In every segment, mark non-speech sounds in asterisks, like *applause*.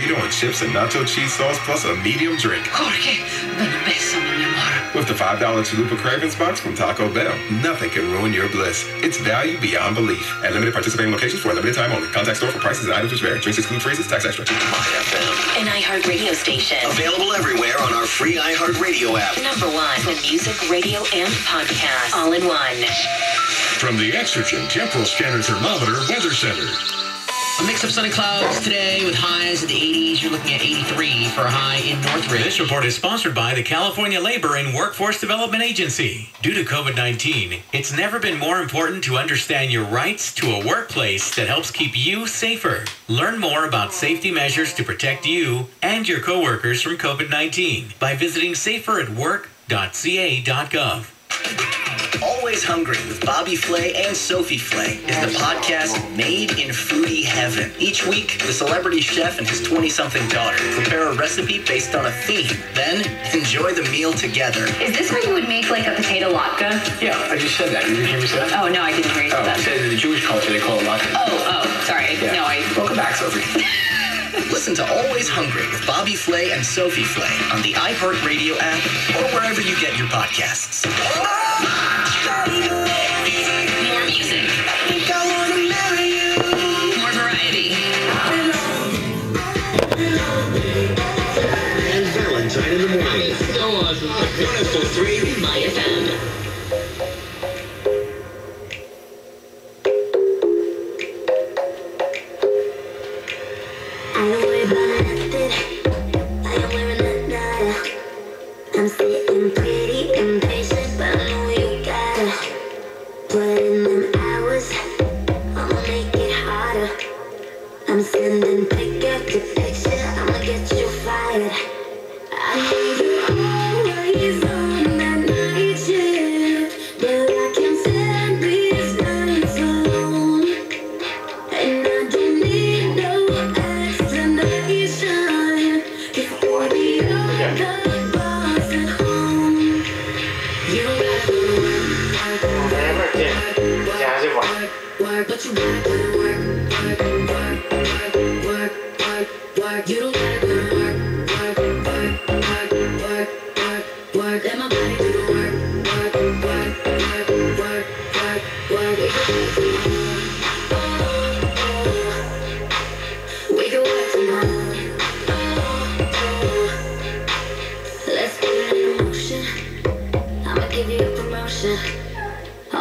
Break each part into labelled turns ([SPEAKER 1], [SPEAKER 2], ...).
[SPEAKER 1] burrito and chips and nacho cheese sauce plus a medium drink.
[SPEAKER 2] Jorge, ven a bésame, mi amor.
[SPEAKER 1] With the $5 Chalupa Cravings box from Taco Bell, nothing can ruin your bliss. It's value beyond belief. At limited participating locations for a limited time only. Contact store for prices and items which vary. Drinks exclude freezes, tax extra.
[SPEAKER 3] An iHeartRadio station.
[SPEAKER 4] Available everywhere on our free iHeartRadio app.
[SPEAKER 3] Number one for music, radio, and podcast. All in one.
[SPEAKER 5] From the Exergen Temporal Scanner Thermometer Weather Center.
[SPEAKER 6] A mix of sunny clouds today with highs in the 80s. You're looking at 83 for a high in Northridge.
[SPEAKER 7] This report is sponsored by the California Labor and Workforce Development Agency. Due to COVID 19, it's never been more important to understand your rights to a workplace that helps keep you safer. Learn more about safety measures to protect you and your coworkers from COVID 19 by visiting saferatwork.ca.gov.
[SPEAKER 4] Always Hungry with Bobby Flay and Sophie Flay is the podcast made in foodie heaven. Each week, the celebrity chef and his 20-something daughter prepare a recipe based on a theme. Then, enjoy the meal together.
[SPEAKER 8] Is this how you would make like a potato latke?
[SPEAKER 9] Yeah, I just said that. You didn't hear me say that?
[SPEAKER 8] Oh, no, I didn't hear you say
[SPEAKER 9] Oh, I
[SPEAKER 8] that.
[SPEAKER 9] said in the Jewish culture they call it latke.
[SPEAKER 8] Oh, oh, sorry.
[SPEAKER 9] Yeah.
[SPEAKER 8] No, I.
[SPEAKER 9] Welcome back, Sophie. *laughs*
[SPEAKER 4] Listen to Always Hungry with Bobby Flay and Sophie Flay on the iHeartRadio app or wherever you get your podcasts.
[SPEAKER 3] More
[SPEAKER 10] I'm sending pick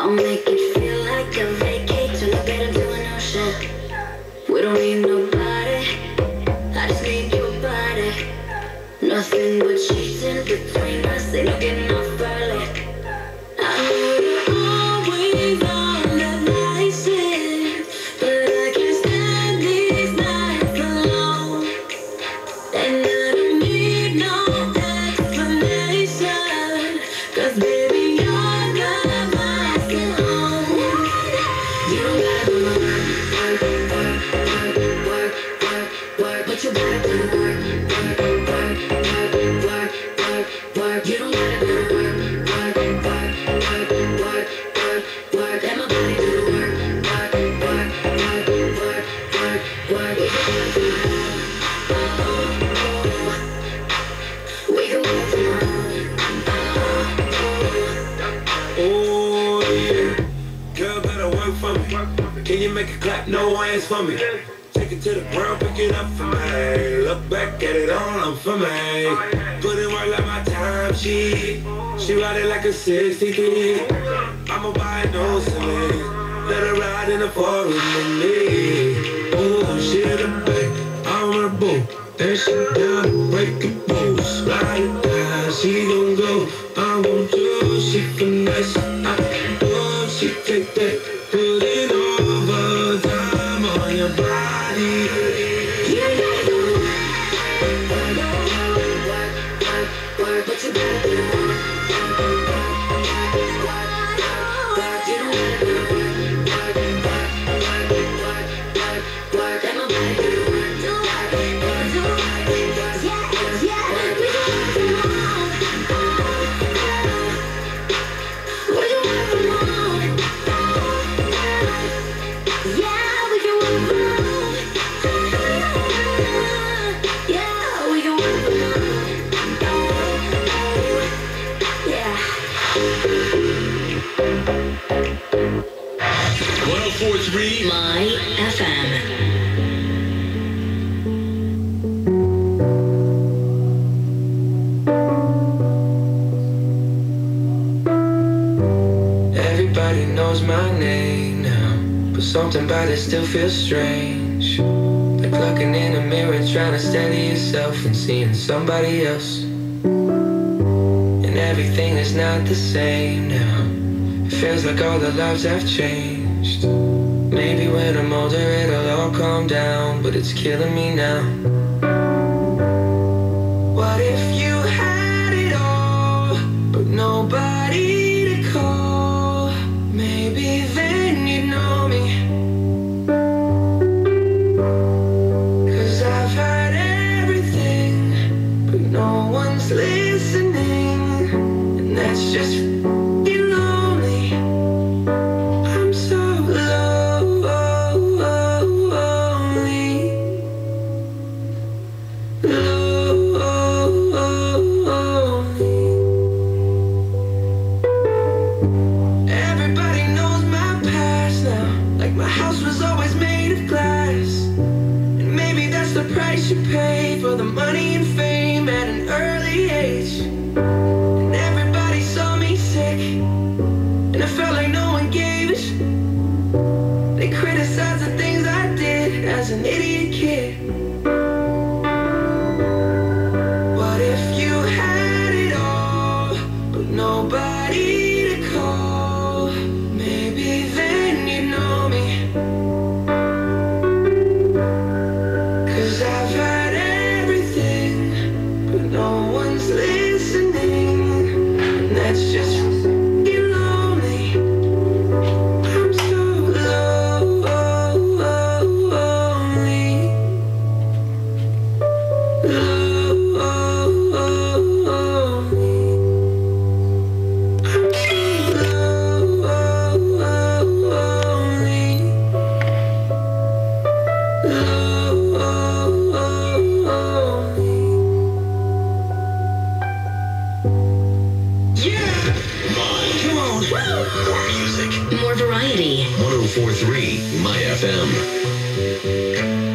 [SPEAKER 10] I'll make it feel like a ocean. We don't need nobody. I just need your body. Nothing but sheets in between us. Ain't no Can
[SPEAKER 11] you make it clap? No hands for me. Take it to the ground, pick it up for me. Look back at it all, I'm for me. Put in work like my time sheet. She ride it like a 63. I'ma buy no silly. Let her ride in the forest with me. Oh, she the back, I'm her boo. Then she down to break the rules. Ride it down, she gon' go. I want you, she finesse. Your body.
[SPEAKER 5] 1043
[SPEAKER 3] My FM.
[SPEAKER 11] Everybody knows my name now, but something about it still feels strange. Like looking in a mirror, trying to steady yourself and seeing somebody else. And everything is not the same now. Feels like all the lives have changed. Maybe when I'm older, it'll all calm down, but it's killing me now. You pay for the money and fame
[SPEAKER 3] More music. More variety.
[SPEAKER 5] 1043 My FM.